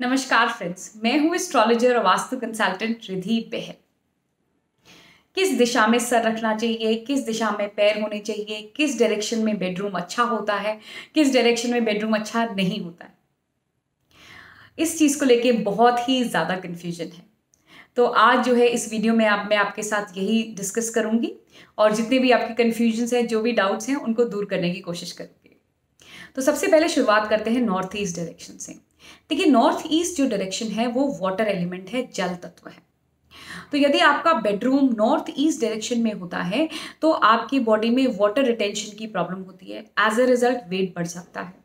नमस्कार फ्रेंड्स मैं हूँ एस्ट्रोलॉजर और वास्तु कंसल्टेंट रिधि बहल। किस दिशा में सर रखना चाहिए, किस दिशा में पैर होने चाहिए, किस डायरेक्शन में बेडरूम अच्छा होता है, किस डायरेक्शन में बेडरूम अच्छा नहीं होता है? इस चीज़ को लेके बहुत ही ज़्यादा कन्फ्यूज़न है। तो आज जो है इस वीडियो में आप, मैं आपके साथ यही डिस्कस करूँगी और जितने भी आपके कन्फ्यूज़न हैं, जो भी डाउट्स हैं, उनको दूर करने की कोशिश करूँगी। तो सबसे पहले शुरुआत करते हैं नॉर्थ ईस्ट डायरेक्शन से। देखिए नॉर्थ ईस्ट जो डायरेक्शन है वो वाटर एलिमेंट है जल तत्व है। तो यदि आपका बेडरूम नॉर्थ ईस्ट डायरेक्शन में होता है तो आपकी बॉडी में वाटर रिटेंशन की प्रॉब्लम होती है। एज अ रिज़ल्ट वेट बढ़ सकता है।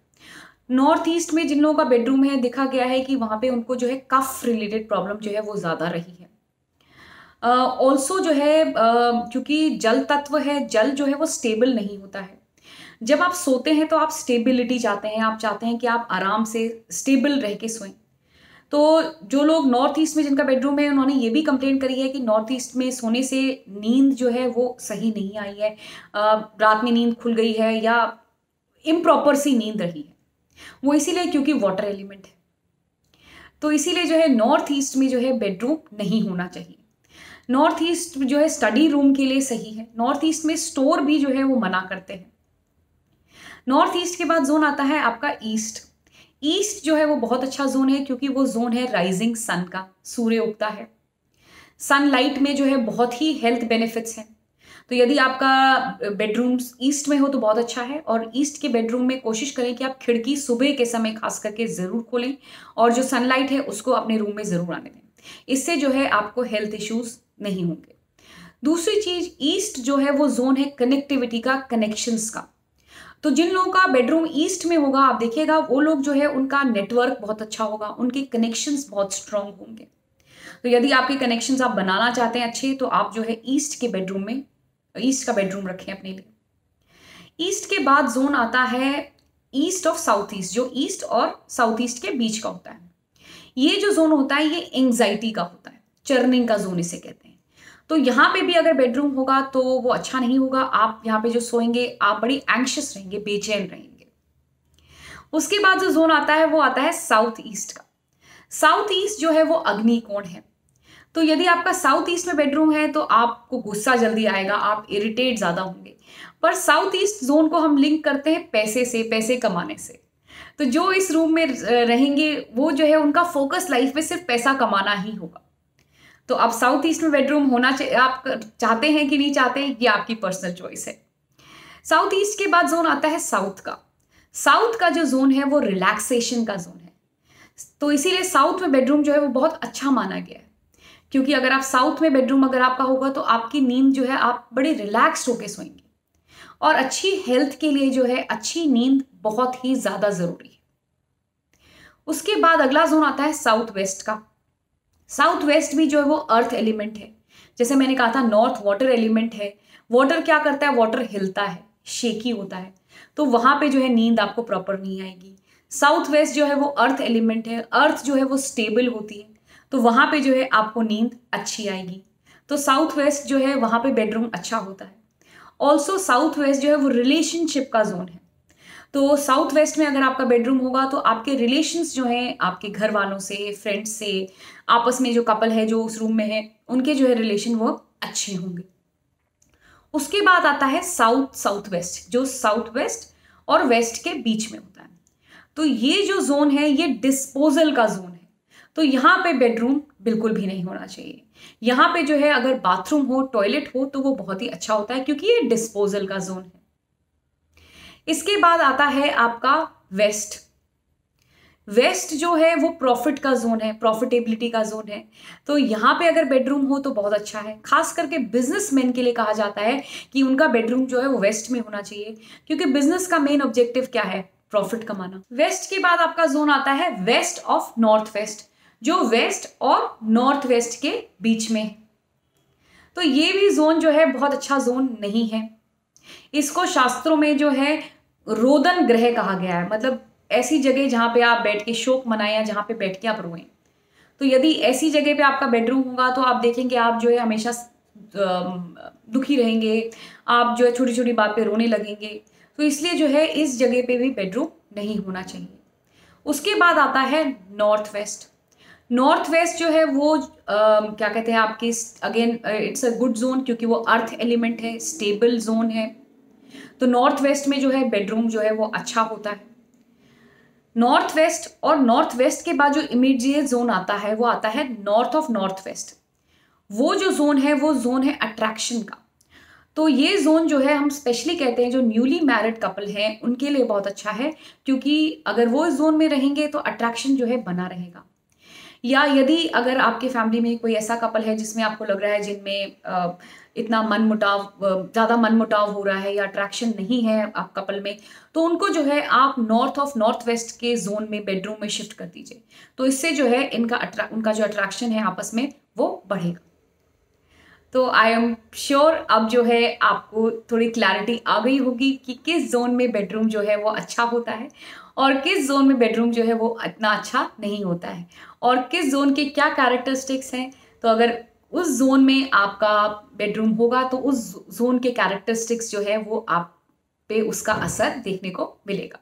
नॉर्थ ईस्ट में जिन लोगों का बेडरूम है देखा गया है कि वहाँ पे उनको जो है कफ रिलेटेड प्रॉब्लम जो है वो ज़्यादा रही है। ऑल्सो uh, जो है uh, क्योंकि जल तत्व है जल जो है वो स्टेबल नहीं होता है। जब आप सोते हैं तो आप स्टेबिलिटी चाहते हैं, आप चाहते हैं कि आप आराम से स्टेबल रह के सोएँ। तो जो लोग नॉर्थ ईस्ट में जिनका बेडरूम है, उन्होंने ये भी कंप्लेन करी है कि नॉर्थ ईस्ट में सोने से नींद जो है वो सही नहीं आई है। रात में नींद खुल गई है या इम्प्रॉपर सी नींद रही है। वो इसीलिए क्योंकि वाटर एलिमेंट है। तो इसीलिए जो है नॉर्थ ईस्ट में जो है बेडरूम नहीं होना चाहिए। नॉर्थ ईस्ट जो है स्टडी रूम के लिए सही है। नॉर्थ ईस्ट में स्टोर भी जो है वो मना करते हैं। नॉर्थ ईस्ट के बाद जोन आता है आपका ईस्ट। ईस्ट जो है वो बहुत अच्छा जोन है क्योंकि वो जोन है राइजिंग सन का, सूर्य उगता है। सनलाइट में जो है बहुत ही हेल्थ बेनिफिट्स हैं। तो यदि आपका बेडरूम ईस्ट में हो तो बहुत अच्छा है और ईस्ट के बेडरूम में कोशिश करें कि आप खिड़की सुबह के समय खास करके ज़रूर खोलें और जो सनलाइट है उसको अपने रूम में ज़रूर आने दें। इससे जो है आपको हेल्थ इश्यूज़ नहीं होंगे। दूसरी चीज़ ईस्ट जो है वो जोन है कनेक्टिविटी का कनेक्शंस का। तो जिन लोगों का बेडरूम ईस्ट में होगा, आप देखिएगा, वो लोग जो है, उनका नेटवर्क बहुत अच्छा होगा, उनके कनेक्शंस बहुत स्ट्रांग होंगे। तो यदि आपके कनेक्शंस आप बनाना चाहते हैं अच्छे तो आप जो है ईस्ट के बेडरूम में ईस्ट का बेडरूम रखें अपने लिए। ईस्ट के बाद जोन आता है ईस्ट ऑफ़ साउथ ईस्ट जो ईस्ट और साउथ ईस्ट के बीच का होता है। ये जो जोन होता है, ये एंग्जाइटी का होता है चर्निंग का जोन इसे कहते हैं। तो यहाँ पे भी अगर बेडरूम होगा तो वो अच्छा नहीं होगा। आप यहाँ पे जो सोएँगे, आप बड़ी एंक्शस रहेंगे, बेचैन रहेंगे। उसके बाद जो जोन आता है, वो आता है साउथ ईस्ट का। साउथ ईस्ट जो है, वो अग्नि कोण है। तो यदि आपका साउथ ईस्ट में बेडरूम है तो आपको गुस्सा जल्दी आएगा, आप इरिटेट ज़्यादा होंगे। पर साउथ ईस्ट जोन को हम लिंक करते हैं पैसे से, पैसे कमाने से। तो जो इस रूम में रहेंगे, वो जो है, उनका फोकस लाइफ में सिर्फ़ पैसा कमाना ही होगा। तो अब साउथ ईस्ट में बेडरूम होना चाहिए आप चाहते हैं कि नहीं चाहते ये आपकी पर्सनल चॉइस है। साउथ ईस्ट के बाद जोन आता है साउथ का। साउथ का जो जोन है, वो रिलैक्सेशन का जोन है। तो इसीलिए साउथ में बेडरूम जो है, वो बहुत अच्छा माना गया है। क्योंकि अगर आप साउथ में बेडरूम अगर आपका होगा तो आपकी नींद जो है, आप बड़े रिलैक्स्ड होकर सोएँगे। और अच्छी हेल्थ के लिए जो है, अच्छी नींद बहुत ही ज़्यादा ज़रूरी है। उसके बाद अगला जोन आता है साउथ वेस्ट का। साउथ वेस्ट भी जो है वो अर्थ एलिमेंट है। जैसे मैंने कहा था नॉर्थ वाटर एलिमेंट है। वाटर क्या करता है? वाटर हिलता है शेकी होता है। तो वहाँ पे जो है नींद आपको प्रॉपर नहीं आएगी। साउथ वेस्ट जो है वो अर्थ एलिमेंट है। अर्थ जो है वो स्टेबल होती है। तो वहाँ पे जो है आपको नींद अच्छी आएगी। तो साउथ वेस्ट जो है, वहाँ पे बेडरूम अच्छा होता है। ऑल्सो साउथ वेस्ट जो है वो रिलेशनशिप का जोन है। तो साउथ वेस्ट में अगर आपका बेडरूम होगा तो आपके रिलेशंस जो हैं, आपके घर वालों से, फ्रेंड्स से, आपस में जो कपल है, जो उस रूम में है, उनके जो है रिलेशन वो अच्छे होंगे। उसके बाद आता है साउथ साउथ वेस्ट, जो साउथ वेस्ट और वेस्ट के बीच में होता है। तो ये जो जोन है, ये डिस्पोजल का जोन है। तो यहाँ पे बेडरूम बिल्कुल भी नहीं होना चाहिए। यहाँ पे जो है, अगर बाथरूम हो, टॉयलेट हो तो वो बहुत ही अच्छा होता है, क्योंकि ये डिस्पोजल का जोन है। इसके बाद आता है आपका वेस्ट। वेस्ट जो है, वो प्रॉफिट का जोन है, प्रॉफिटेबिलिटी का जोन है। तो यहाँ पे अगर बेडरूम हो तो बहुत अच्छा है। खास करके बिजनेसमैन के लिए कहा जाता है कि उनका बेडरूम जो है वो वेस्ट में होना चाहिए, क्योंकि बिज़नेस का मेन ऑब्जेक्टिव क्या है? प्रॉफिट कमाना। वेस्ट के बाद आपका जोन आता है वेस्ट ऑफ़ नॉर्थ वेस्ट, जो वेस्ट और नॉर्थ वेस्ट के बीच में। तो ये भी जोन जो है, बहुत अच्छा जोन नहीं है। इसको शास्त्रों में जो है रोदन ग्रह कहा गया है। मतलब ऐसी जगह जहाँ पे आप बैठ के शोक मनाएँ या जहाँ पे बैठ के आप रोएँ। तो यदि ऐसी जगह पे आपका बेडरूम होगा तो आप देखेंगे आप जो है हमेशा दुखी रहेंगे। आप जो है छोटी छोटी बात पे रोने लगेंगे। तो इसलिए जो है इस जगह पे भी बेडरूम नहीं होना चाहिए। उसके बाद आता है नॉर्थ वेस्ट नॉर्थ वेस्ट जो है वो आ, क्या कहते हैं आपकी again it's a good zone क्योंकि वो अर्थ एलिमेंट है स्टेबल जोन है। तो नॉर्थ वेस्ट में जो है बेडरूम जो है वो अच्छा होता है। नॉर्थ वेस्ट और नॉर्थ वेस्ट के बाद जो इमीडिएट जोन आता है, वो आता है नॉर्थ ऑफ़ नॉर्थ वेस्ट वो जो जोन है, वो जोन है अट्रैक्शन का। तो ये जोन जो है, हम स्पेशली कहते हैं, जो न्यूली मैरिड कपल हैं, उनके लिए बहुत अच्छा है, क्योंकि अगर वो इस जोन में रहेंगे तो अट्रैक्शन जो है बना रहेगा। या यदि अगर आपके फैमिली में कोई ऐसा कपल है जिसमें आपको लग रहा है जिनमें इतना मन मुटाव ज़्यादा मन मुटाव हो रहा है या अट्रैक्शन नहीं है आप कपल में तो उनको जो है आप नॉर्थ ऑफ़ नॉर्थ वेस्ट के जोन में बेडरूम में शिफ्ट कर दीजिए। तो इससे जो है इनका उनका जो अट्रैक्शन है आपस में वो बढ़ेगा। तो आई एम श्योर अब जो है आपको थोड़ी क्लैरिटी आ गई होगी कि किस जोन में बेडरूम जो है वो अच्छा होता है। और किस जोन में बेडरूम जो है वो इतना अच्छा नहीं होता है? और किस जोन के क्या कैरेक्टरिस्टिक्स हैं? तो अगर उस जोन में आपका बेडरूम होगा तो उस जोन के कैरेक्टरिस्टिक्स जो है वो आप पे उसका असर देखने को मिलेगा।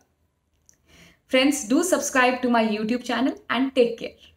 Friends do subscribe to my YouTube channel and take care